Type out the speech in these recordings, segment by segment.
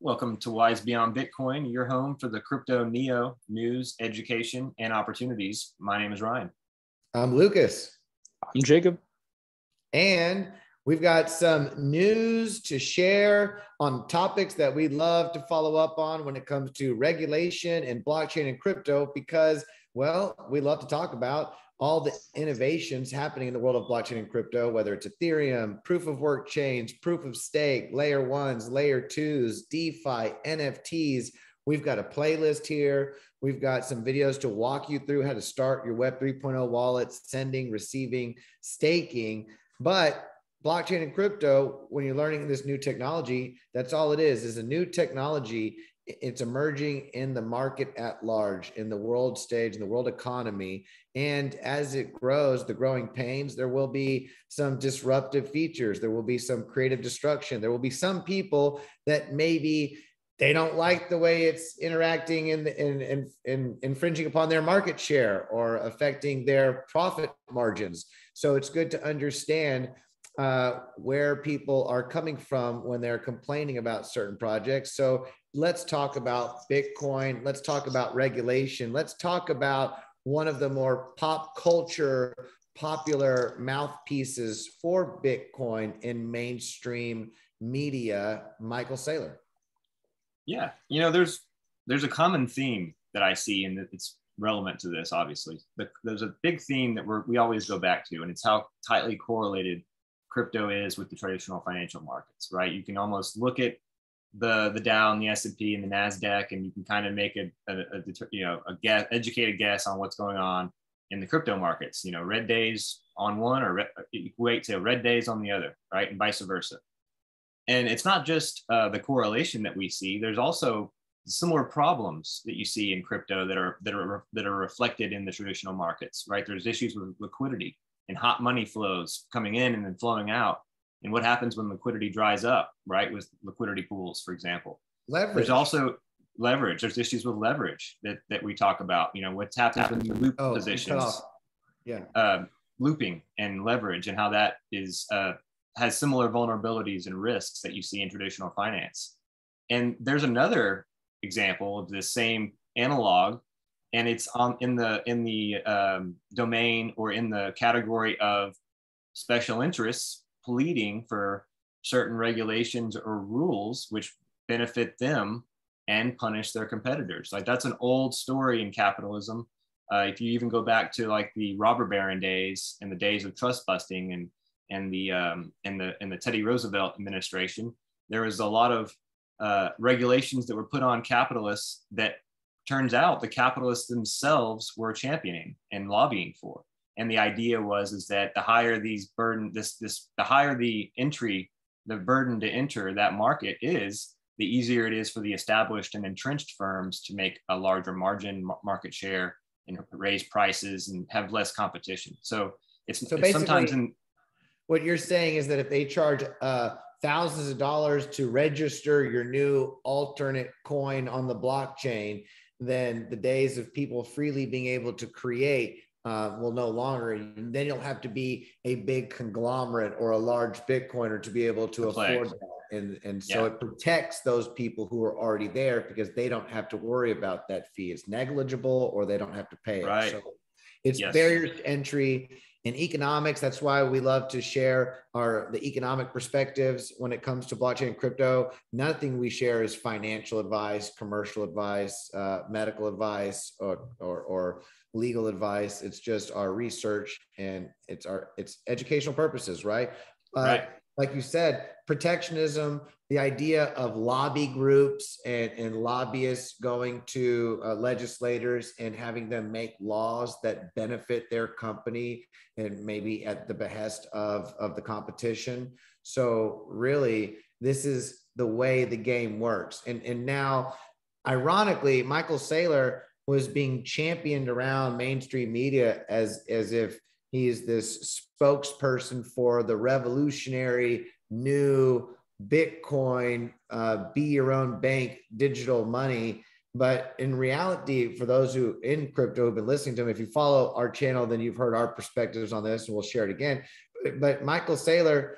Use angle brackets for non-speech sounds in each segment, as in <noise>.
Welcome to Wise Beyond Bitcoin, your home for the crypto neo news, education, and opportunities. My name is Ryan. I'm Lucas. I'm Jacob. And we've got some news to share on topics that we'd love to follow up on when it comes to regulation and blockchain and crypto because, well, we love to talk about all the innovations happening in the world of blockchain and crypto, whether it's Ethereum, proof of work chains, proof of stake, layer ones, layer twos, DeFi, NFTs. We've got a playlist here. We've got some videos to walk you through how to start your Web 3.0 wallet, sending, receiving, staking. But blockchain and crypto, when you're learning this new technology, that's all it is, is a new technology it's emerging in the market at large, in the world stage, in the world economy. And as it grows, the growing pains, there will be some disruptive features. There will be some creative destruction. There will be some people that maybe they don't like the way it's interacting and in, in, in, infringing upon their market share or affecting their profit margins. So it's good to understand uh, where people are coming from when they're complaining about certain projects. So let's talk about Bitcoin. Let's talk about regulation. Let's talk about one of the more pop culture popular mouthpieces for Bitcoin in mainstream media, Michael Saylor. Yeah, you know, there's there's a common theme that I see, and it's relevant to this. Obviously, but there's a big theme that we're, we always go back to, and it's how tightly correlated crypto is with the traditional financial markets. Right? You can almost look at the the Dow and the S and P and the Nasdaq, and you can kind of make a, a, a you know a guess, educated guess on what's going on in the crypto markets. You know, red days on one or red, equate to red days on the other, right, and vice versa. And it's not just uh, the correlation that we see. There's also similar problems that you see in crypto that are that are that are reflected in the traditional markets, right? There's issues with liquidity and hot money flows coming in and then flowing out and what happens when liquidity dries up, right? With liquidity pools, for example. Leverage. There's also leverage. There's issues with leverage that, that we talk about. You know, what's happening when you loop oh, positions. Yeah. Uh, looping and leverage and how that is uh, has similar vulnerabilities and risks that you see in traditional finance. And there's another example of the same analog, and it's on in the in the um, domain or in the category of special interests pleading for certain regulations or rules which benefit them and punish their competitors. Like that's an old story in capitalism. Uh, if you even go back to like the robber baron days and the days of trust busting and and the um, and the and the Teddy Roosevelt administration, there was a lot of uh, regulations that were put on capitalists that turns out the capitalists themselves were championing and lobbying for and the idea was is that the higher these burden this this the higher the entry the burden to enter that market is the easier it is for the established and entrenched firms to make a larger margin market share and raise prices and have less competition. So it's, so it's sometimes in what you're saying is that if they charge uh, thousands of dollars to register your new alternate coin on the blockchain then the days of people freely being able to create uh, will no longer. And then you'll have to be a big conglomerate or a large Bitcoiner to be able to afford that. And, and so yeah. it protects those people who are already there because they don't have to worry about that fee. It's negligible or they don't have to pay right. it. So it's yes. barriers to entry in economics. That's why we love to share our the economic perspectives when it comes to blockchain and crypto. Nothing we share is financial advice, commercial advice, uh, medical advice, or, or, or legal advice. It's just our research and it's our it's educational purposes, right? Uh, right. Like you said, protectionism, the idea of lobby groups and, and lobbyists going to uh, legislators and having them make laws that benefit their company and maybe at the behest of, of the competition. So, really, this is the way the game works. And, and now, ironically, Michael Saylor was being championed around mainstream media as as if he's this spokesperson for the revolutionary new Bitcoin, uh, be your own bank, digital money. But in reality, for those who in crypto have been listening to him, if you follow our channel, then you've heard our perspectives on this, and we'll share it again. But Michael Saylor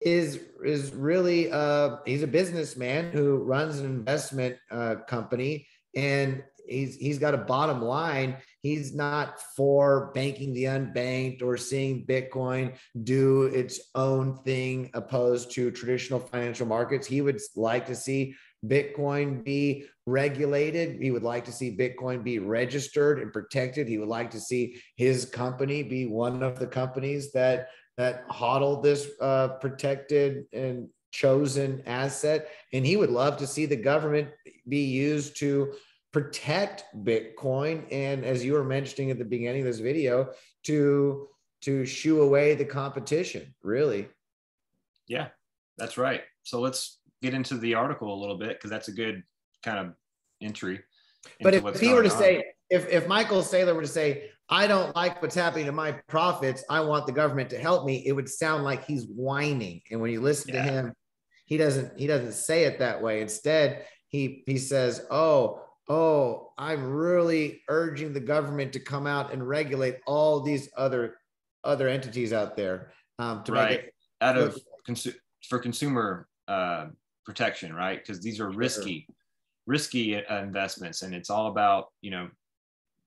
is is really uh he's a businessman who runs an investment uh, company and he's he's got a bottom line. He's not for banking the unbanked or seeing bitcoin do its own thing opposed to traditional financial markets. He would like to see bitcoin be regulated. He would like to see bitcoin be registered and protected. He would like to see his company be one of the companies that that hodl this uh, protected and chosen asset. And he would love to see the government be used to protect Bitcoin and as you were mentioning at the beginning of this video to to shoo away the competition really yeah that's right so let's get into the article a little bit because that's a good kind of entry but if, if he were to on. say if, if michael saylor were to say i don't like what's happening to my profits i want the government to help me it would sound like he's whining and when you listen yeah. to him he doesn't he doesn't say it that way instead he he says oh oh, I'm really urging the government to come out and regulate all these other other entities out there um, to right. make it out of consu- for consumer uh, protection, right? Because these are risky, sure. risky uh, investments, and it's all about you know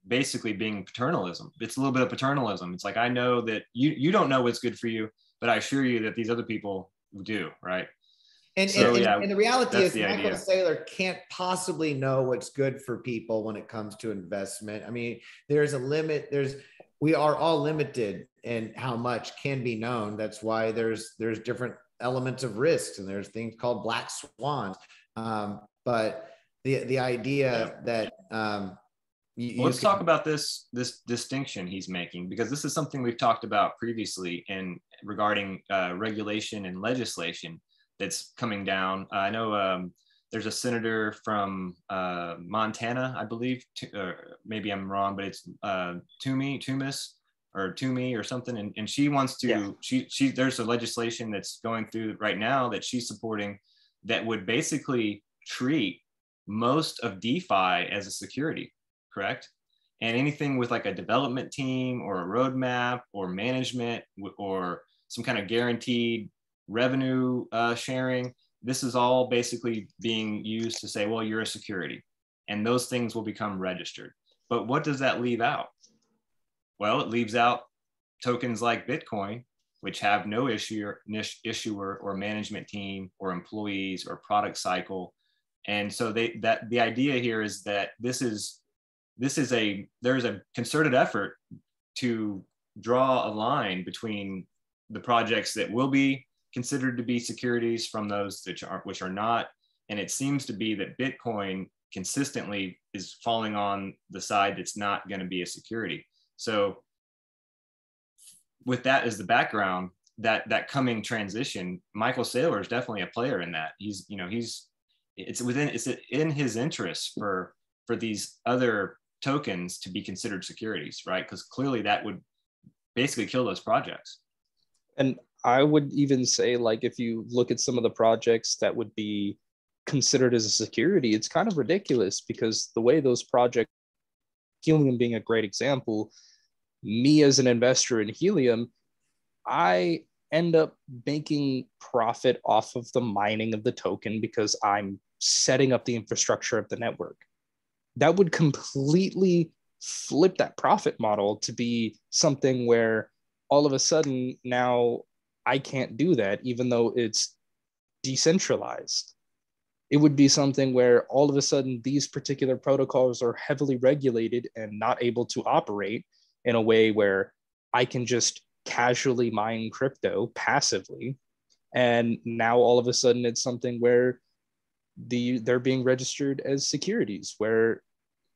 basically being paternalism. It's a little bit of paternalism. It's like I know that you you don't know what's good for you, but I assure you that these other people do, right? And, so, and, yeah, and, the reality is, the Michael idea. Saylor can't possibly know what's good for people when it comes to investment. I mean, there's a limit. There's we are all limited in how much can be known. That's why there's there's different elements of risks, and there's things called black swans. Um, but the the idea yeah. that um, you, well, let's can... talk about this this distinction he's making because this is something we've talked about previously in regarding uh, regulation and legislation that's coming down. Uh, I know um, there's a senator from uh, Montana, I believe. To, maybe I'm wrong, but it's uh, Toomey, Toomis, or Toomey or something, and, and she wants to. Yeah. She she there's a legislation that's going through right now that she's supporting that would basically treat most of DeFi as a security, correct? And anything with like a development team or a roadmap or management or some kind of guaranteed revenue uh, sharing. This is all basically being used to say, well, you're a security, and those things will become registered. But what does that leave out? Well, it leaves out tokens like Bitcoin, which have no issuer, issuer or management team or employees or product cycle. And so they that the idea here is that this is this is a there's a concerted effort to draw a line between the projects that will be considered to be securities from those which are which are not. And it seems to be that Bitcoin consistently is falling on the side that's not going to be a security. So with that as the background, that that coming transition, Michael Saylor is definitely a player in that. He's you know he's it's within it's in his interest for for these other tokens to be considered securities, right? Because clearly that would basically kill those projects. And I would even say, like, if you look at some of the projects that would be considered as a security, it's kind of ridiculous because the way those projects, Helium being a great example, me as an investor in Helium, I end up making profit off of the mining of the token because I'm setting up the infrastructure of the network. That would completely flip that profit model to be something where all of a sudden now I can't do that, even though it's decentralized. It would be something where all of a sudden these particular protocols are heavily regulated and not able to operate in a way where I can just casually mine crypto passively. And now all of a sudden it's something where the they're being registered as securities, where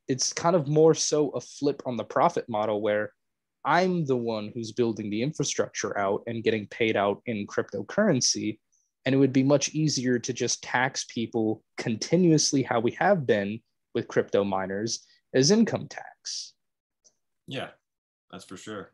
it's kind of more so a flip on the profit model where I'm the one who's building the infrastructure out and getting paid out in cryptocurrency. And it would be much easier to just tax people continuously, how we have been with crypto miners, as income tax. Yeah, that's for sure.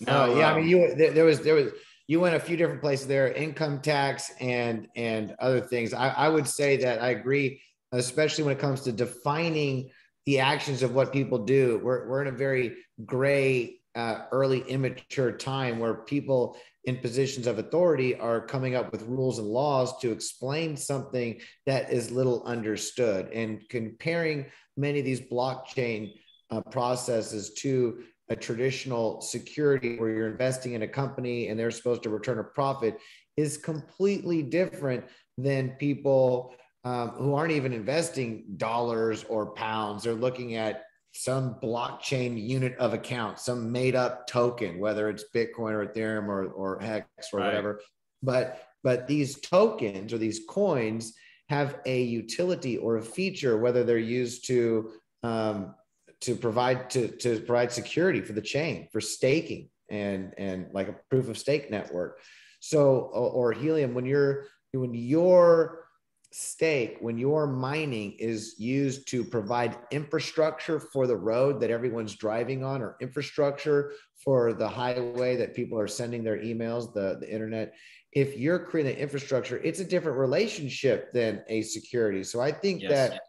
No, uh, yeah, um, I mean, you there, there, was there was you went a few different places there, income tax and and other things. I, I would say that I agree, especially when it comes to defining the actions of what people do. We're, we're in a very gray uh, early immature time where people in positions of authority are coming up with rules and laws to explain something that is little understood and comparing many of these blockchain uh, processes to a traditional security where you're investing in a company and they're supposed to return a profit is completely different than people um, who aren't even investing dollars or pounds. They're looking at some blockchain unit of account, some made up token, whether it's Bitcoin or Ethereum or, or Hex or right. whatever. But but these tokens or these coins have a utility or a feature, whether they're used to um, to provide to, to provide security for the chain for staking and and like a proof of stake network. So or, or Helium, when you're when you're stake when your mining is used to provide infrastructure for the road that everyone's driving on or infrastructure for the highway that people are sending their emails the, the internet if you're creating infrastructure it's a different relationship than a security so i think yes. that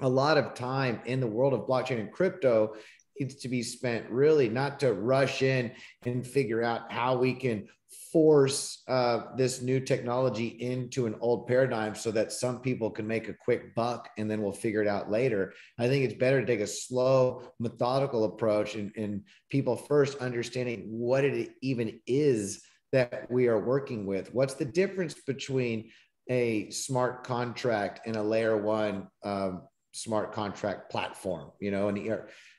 a lot of time in the world of blockchain and crypto needs to be spent really not to rush in and figure out how we can force uh, this new technology into an old paradigm so that some people can make a quick buck and then we'll figure it out later. I think it's better to take a slow, methodical approach and, and people first understanding what it even is that we are working with. What's the difference between a smart contract and a layer one um, smart contract platform? You know, and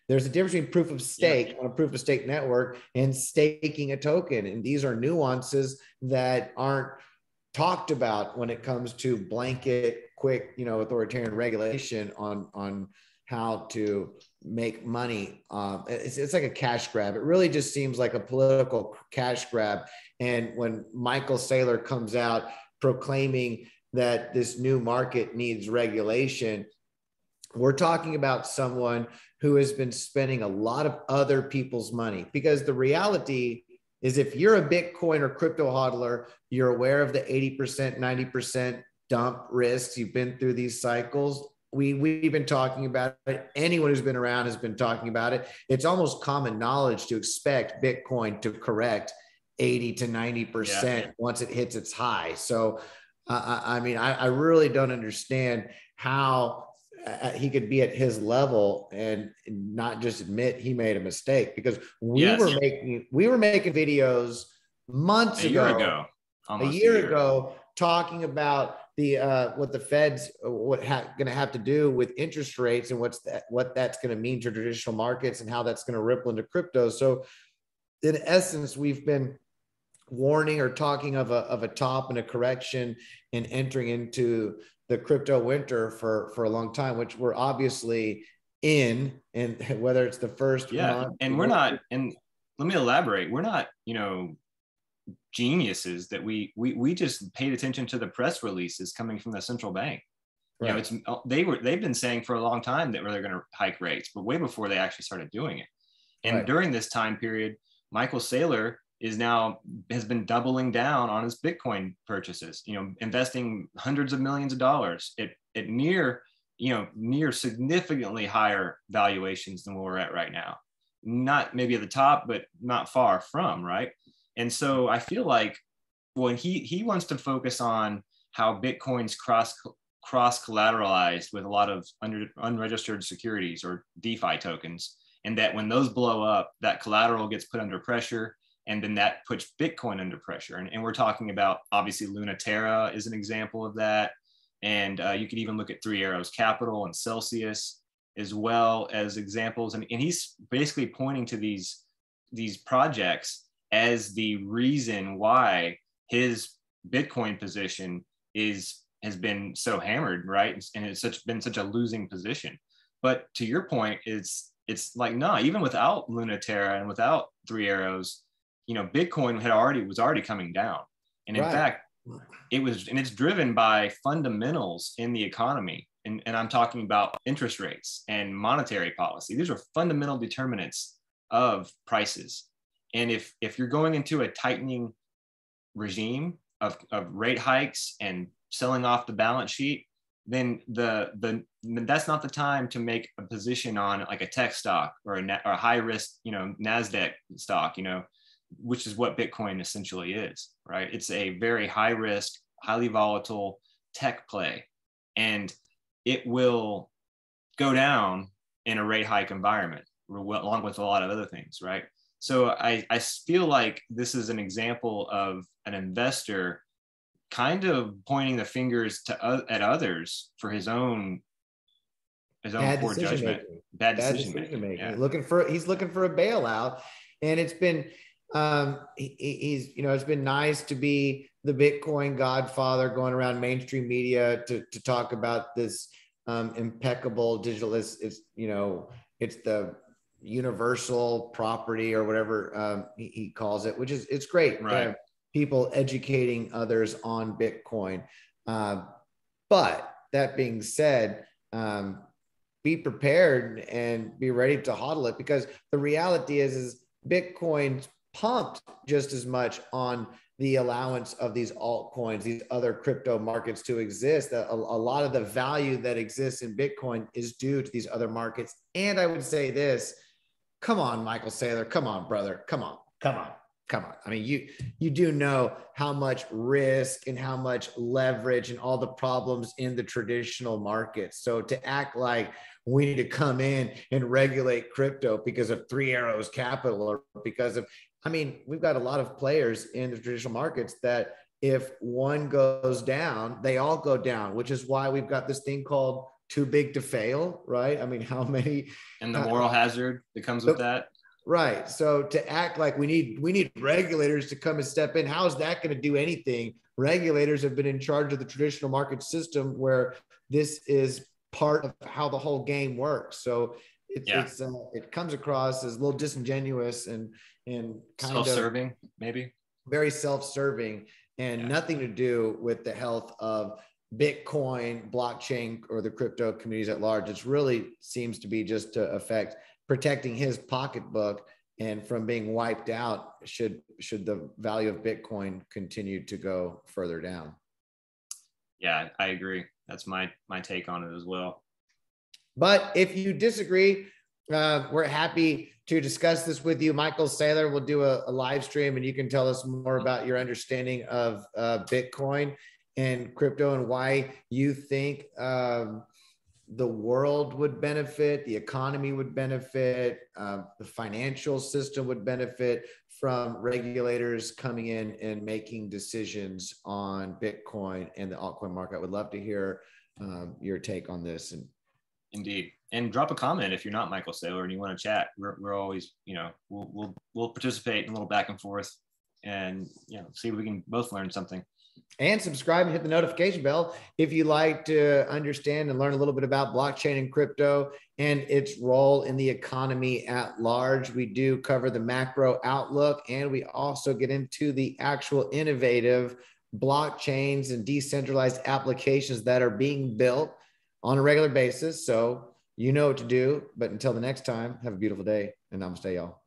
there's a difference between proof of stake yeah. on a proof of stake network and staking a token. And these are nuances that aren't talked about when it comes to blanket, quick, you know, authoritarian regulation on on how to make money. Um, it's, it's like a cash grab. It really just seems like a political cash grab. And when Michael Saylor comes out proclaiming that this new market needs regulation, we're talking about someone who has been spending a lot of other people's money because the reality is if you're a bitcoin or crypto hodler you're aware of the 80% 90% dump risks. You've been through these cycles. We we've been talking about it. Anyone who's been around has been talking about it. It's almost common knowledge to expect bitcoin to correct 80 to 90% yeah. once it hits its high. So uh, I mean, I, I really don't understand how uh, he could be at his level and not just admit he made a mistake because we yes. were making we were making videos months a ago, year ago a year, a year ago talking about the uh, what the Fed's uh, what ha- going to have to do with interest rates and what's that what that's going to mean to traditional markets and how that's going to ripple into crypto. So, in essence, we've been warning or talking of a of a top and a correction and entering into the crypto winter for for a long time, which we're obviously in, and <laughs> whether it's the first yeah, month, and we're not. And let me elaborate. We're not, you know, geniuses that we we we just paid attention to the press releases coming from the central bank. Right. You know, it's uh, they were they've been saying for a long time that they're going to hike rates, but way before they actually started doing it. And right. during this time period, Michael Saylor is now has been doubling down on his Bitcoin purchases, you know, investing hundreds of millions of dollars at, at near, you know, near significantly higher valuations than where we're at right now. Not maybe at the top, but not far from, right? And so I feel like when he he wants to focus on how Bitcoin's cross cross collateralized with a lot of under, unregistered securities or DeFi tokens, and that when those blow up, that collateral gets put under pressure and then that puts Bitcoin under pressure. And, and we're talking about obviously Luna Terra is an example of that. And uh, you could even look at Three Arrows Capital and Celsius as well as examples. And, and he's basically pointing to these, these projects as the reason why his Bitcoin position is has been so hammered, right? And it's such been such a losing position. But to your point, it's it's like nah, even without Luna Terra and without Three Arrows, you know, Bitcoin had already was already coming down. And in right. fact, it was, and it's driven by fundamentals in the economy. And, and I'm talking about interest rates and monetary policy. These are fundamental determinants of prices. And if if you're going into a tightening regime of, of rate hikes and selling off the balance sheet, then the the that's not the time to make a position on like a tech stock or a, or a high risk you know Nasdaq stock you know which is what Bitcoin essentially is right it's a very high risk highly volatile tech play and it will go down in a rate hike environment along with a lot of other things right so I, I feel like this is an example of an investor kind of pointing the fingers to uh, at others for his own his own bad poor judgment, making. bad, decision, decision making. Yeah. Looking for he's looking for a bailout, and it's been um, he, he's you know it's been nice to be the Bitcoin godfather going around mainstream media to to talk about this um, impeccable digital. It's, it's you know it's the universal property or whatever um, he, he, calls it, which is it's great. Right people educating others on Bitcoin. Uh, but that being said, um, be prepared and be ready to hodl it because the reality is, is Bitcoin's pumped just as much on the allowance of these altcoins, these other crypto markets to exist. A, a, lot of the value that exists in Bitcoin is due to these other markets. And I would say this come on, Michael Saylor, come on, brother, come on, come on come on. I mean, you you do know how much risk and how much leverage and all the problems in the traditional markets. So to act like we need to come in and regulate crypto because of Three Arrows Capital or because of, I mean, we've got a lot of players in the traditional markets that if one goes down, they all go down, which is why we've got this thing called too big to fail, right? I mean, <laughs> how many and the moral uh, hazard that comes with that Right. So to act like we need we need regulators to come and step in, how is that going to do anything? Regulators have been in charge of the traditional market system where this is part of how the whole game works. So it, yeah. it's uh, it comes across as a little disingenuous and and kind self-serving, of maybe very self-serving and yeah. nothing to do with the health of Bitcoin, blockchain, or the crypto communities at large. It really seems to be just to affect protecting his pocketbook and from being wiped out should should the value of bitcoin continue to go further down yeah i agree that's my my take on it as well but if you disagree uh, we're happy to discuss this with you michael saylor will do a, a, live stream and you can tell us more about your understanding of uh, bitcoin and crypto and why you think um, the world would benefit, the economy would benefit, uh, the financial system would benefit from regulators coming in and making decisions on Bitcoin and the altcoin market. I would love to hear um, your take on this. And indeed, and drop a comment if you're not Michael Saylor and you want to chat. We're, we're always, you know, we'll, we'll we'll participate in a little back and forth, and you know, see if we can both learn something and subscribe and hit the notification bell if you like to understand and learn a little bit about blockchain and crypto and its role in the economy at large. We do cover the macro outlook and we also get into the actual innovative blockchains and decentralized applications that are being built on a regular basis. So you know what to do. But until the next time, have a beautiful day and namaste, y'all.